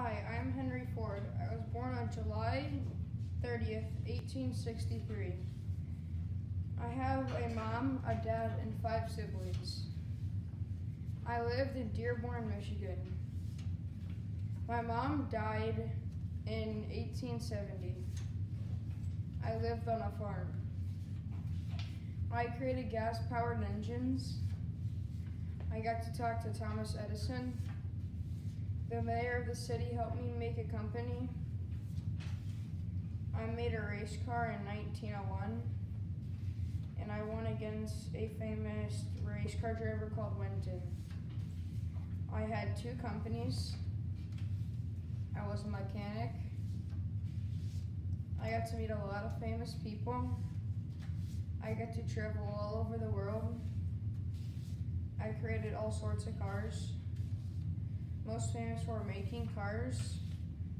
Hi, I'm Henry Ford. I was born on July 30th, 1863. I have a mom, a dad, and five siblings. I lived in Dearborn, Michigan. My mom died in 1870. I lived on a farm. I created gas powered engines. I got to talk to Thomas Edison. The mayor of the city helped me make a company. I made a race car in 1901 and I won against a famous race car driver called Winton. I had two companies. I was a mechanic. I got to meet a lot of famous people. I got to travel all over the world. I created all sorts of cars. Most famous for making cars.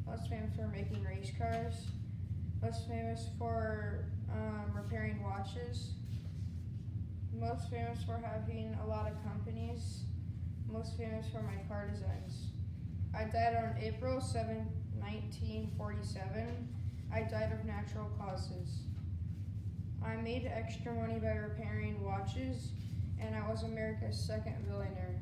Most famous for making race cars. Most famous for um, repairing watches. Most famous for having a lot of companies. Most famous for my car designs. I died on April 7, 1947. I died of natural causes. I made extra money by repairing watches, and I was America's second billionaire.